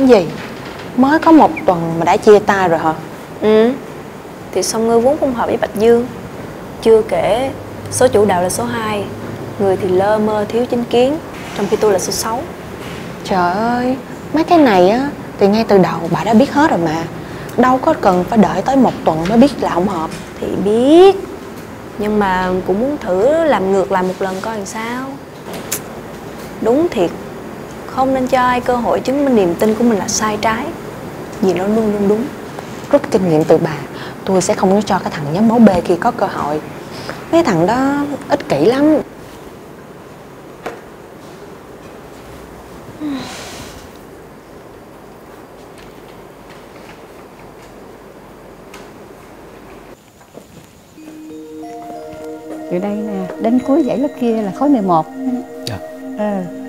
Cái gì? Mới có một tuần mà đã chia tay rồi hả? Ừ. Thì song ngư vốn không hợp với Bạch Dương. Chưa kể Số chủ đạo là số 2 Người thì lơ mơ thiếu chính kiến Trong khi tôi là số 6 Trời ơi, mấy cái này á thì ngay từ đầu bà đã biết hết rồi mà. Đâu có cần phải đợi tới một tuần mới biết là không hợp. Thì biết Nhưng mà cũng muốn thử làm ngược lại một lần coi làm sao. Đúng thiệt Không nên cho ai cơ hội chứng minh niềm tin của mình là sai trái? Vì nó luôn luôn đúng. Rút kinh nghiệm từ bà Tôi sẽ không có cho cái thằng nhóm máu B kia có cơ hội. Mấy thằng đó ích kỷ lắm. Từ đây nè đến cuối dãy lớp kia là khối 11 Dạ. ờ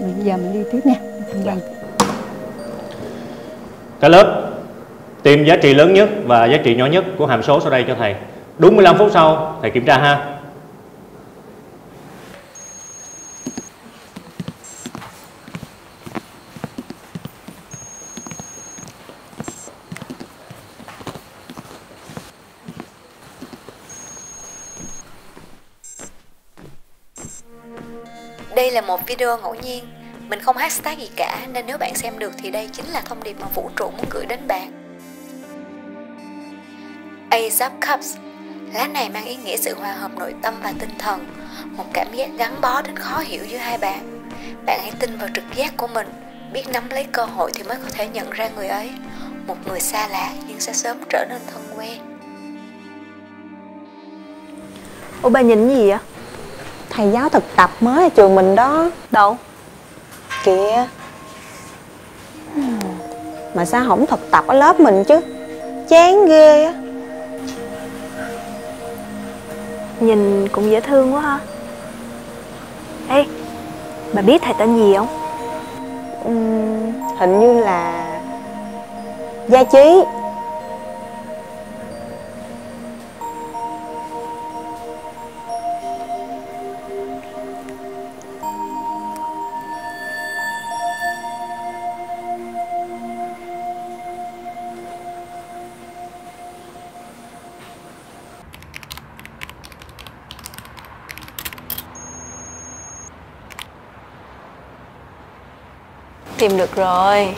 bây giờ mình đi tiếp nha thằng cái dạ. Cả lớp, tìm giá trị lớn nhất và giá trị nhỏ nhất của hàm số sau đây cho thầy. Đúng 15 phút sau, thầy kiểm tra ha. Đây là một video ngẫu nhiên, mình không hashtag gì cả nên nếu bạn xem được thì đây chính là thông điệp mà vũ trụ muốn gửi đến bạn. Ace of Cups Lá này mang ý nghĩa sự hòa hợp nội tâm và tinh thần, một cảm giác gắn bó đến khó hiểu giữa hai bạn. Bạn hãy tin vào trực giác của mình, biết nắm lấy cơ hội thì mới có thể nhận ra người ấy. Một người xa lạ nhưng sẽ sớm trở nên thân quen. Ủa bà nhìn gì vậy? Thầy giáo thực tập mới ở trường mình đó. Đâu? Kìa. Mà sao không thực tập ở lớp mình chứ? Chán ghê á. Nhìn cũng dễ thương quá ha. Ê Bà biết thầy tên gì không? Ừm, Hình như là Gia Trí Tìm được rồi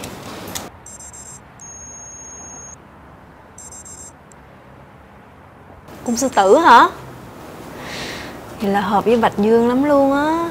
Cung sư tử hả? Vậy là hợp với Bạch Dương lắm luôn á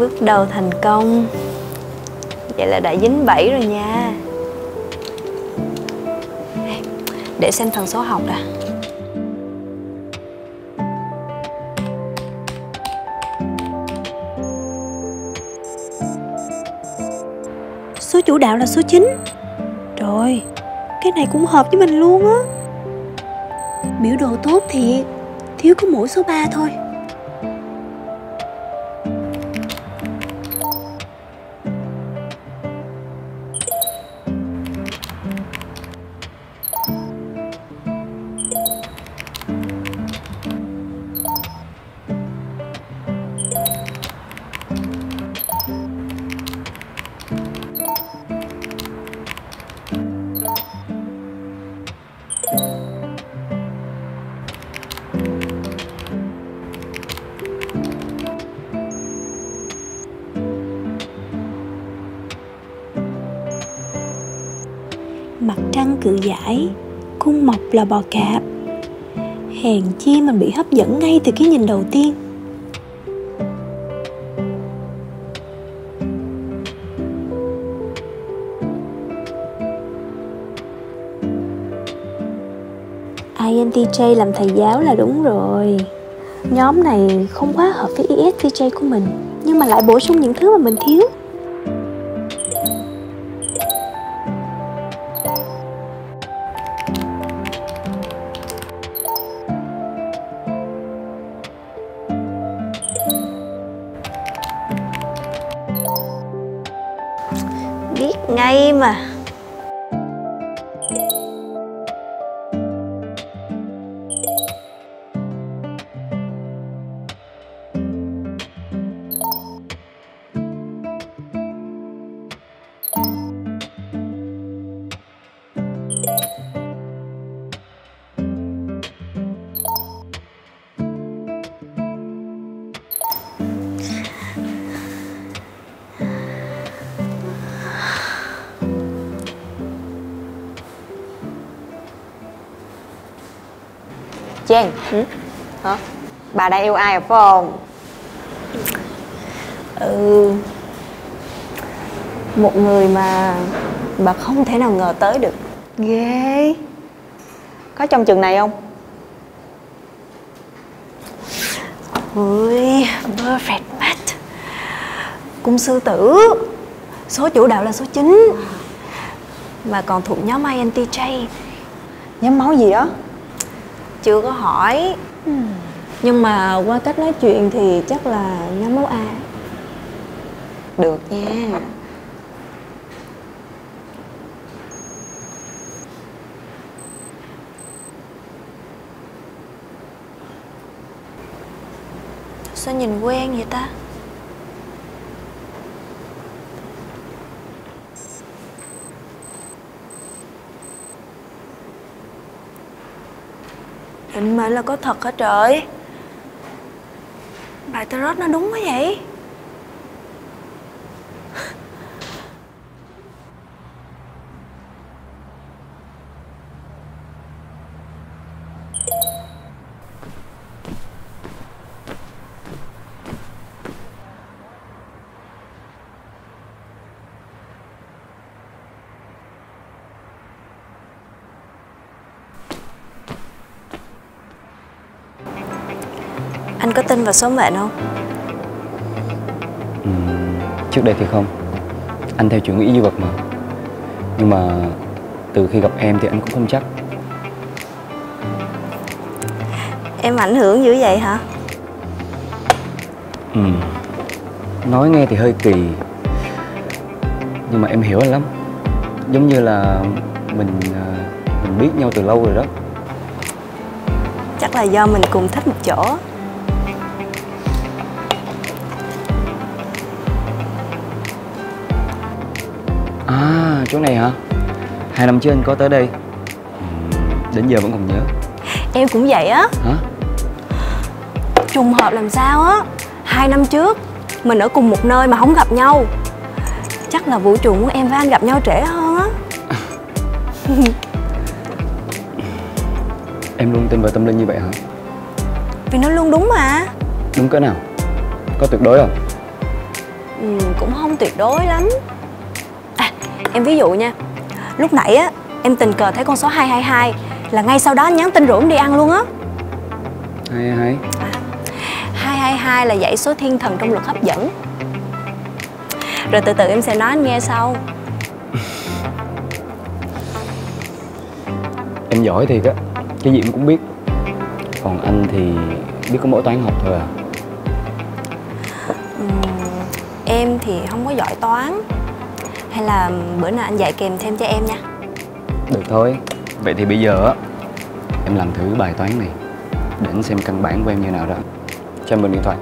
Bước đầu thành công. Vậy là đã dính bẫy rồi nha. Để xem thần số học đã. Số chủ đạo là số 9 Rồi, Cái này cũng hợp với mình luôn á. Biểu đồ tốt thiệt, Thiếu có mỗi số 3 thôi. Trăng cự giải, Cung mọc là bò cạp. Hèn chi mình bị hấp dẫn ngay từ cái nhìn đầu tiên. INTJ làm thầy giáo là đúng rồi. Nhóm này không quá hợp với ESTJ của mình, Nhưng mà lại bổ sung những thứ mà mình thiếu. Ngay mà. Trang Hả? Bà đang yêu ai rồi phải không? Ừ Một người mà bà không thể nào ngờ tới được Ghê Có trong trường này không? Ôi, perfect match Cung sư tử Số chủ đạo là số 9 Mà còn thuộc nhóm INTJ Nhóm máu gì đó? Chưa có hỏi. Nhưng mà qua cách nói chuyện thì chắc là nhóm máu A. Được nha. Sao nhìn quen vậy ta? Định mệnh là có thật hả trời? Bài tarot nó đúng quá vậy? Anh có tin vào số mệnh không? Trước đây thì không Anh theo chủ nghĩa duy vật mà Nhưng mà từ khi gặp em thì anh cũng không chắc Em ảnh hưởng dữ vậy hả? ừ. Nói nghe thì hơi kỳ Nhưng mà em hiểu anh lắm Giống như là mình à, mình biết nhau từ lâu rồi đó Chắc là do mình cùng thích một chỗ À chỗ này hả? Hai năm trước anh có tới đây. Ừ, Đến giờ vẫn còn nhớ. Em cũng vậy á. Hả? Trùng hợp làm sao á? Hai năm trước Mình ở cùng một nơi mà không gặp nhau. Chắc là vũ trụ muốn em với anh gặp nhau trễ hơn á. Em luôn tin vào tâm linh như vậy hả? Vì nó luôn đúng mà. Đúng cỡ nào? Có tuyệt đối không? Ừ, Cũng không tuyệt đối lắm em ví dụ nha Lúc nãy á Em tình cờ thấy con số 222 Là ngay sau đó nhắn tin rủ em đi ăn luôn á. Hay hay 222 là dãy số thiên thần trong luật hấp dẫn. Rồi từ từ em sẽ nói anh nghe sau. Em giỏi thiệt á Cái gì em cũng biết. Còn anh thì biết có mỗi toán học thôi à. Em thì không có giỏi toán hay là bữa nào anh dạy kèm thêm cho em nha? Được thôi. Vậy thì bây giờ á, Em làm thử bài toán này Để anh xem căn bản của em như nào đó. Cho em mượn điện thoại.